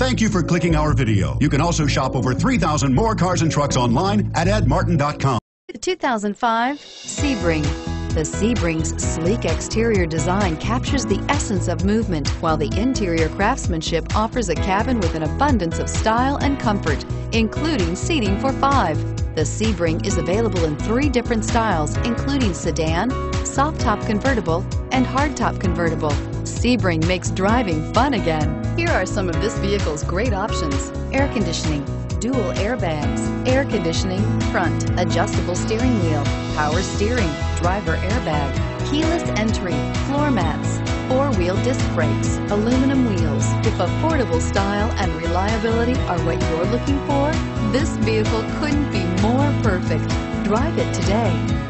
Thank you for clicking our video. You can also shop over 3,000 more cars and trucks online at edmartin.com. The 2005 Sebring. The Sebring's sleek exterior design captures the essence of movement, while the interior craftsmanship offers a cabin with an abundance of style and comfort, including seating for five. The Sebring is available in three different styles, including sedan, soft top convertible, and hardtop convertible. Sebring makes driving fun again. Here are some of this vehicle's great options. Air conditioning, dual airbags, air conditioning, front, adjustable steering wheel, power steering, driver airbag, keyless entry, floor mats, four-wheel disc brakes, aluminum wheels. If affordable style and reliability are what you're looking for, this vehicle couldn't be more perfect. Drive it today.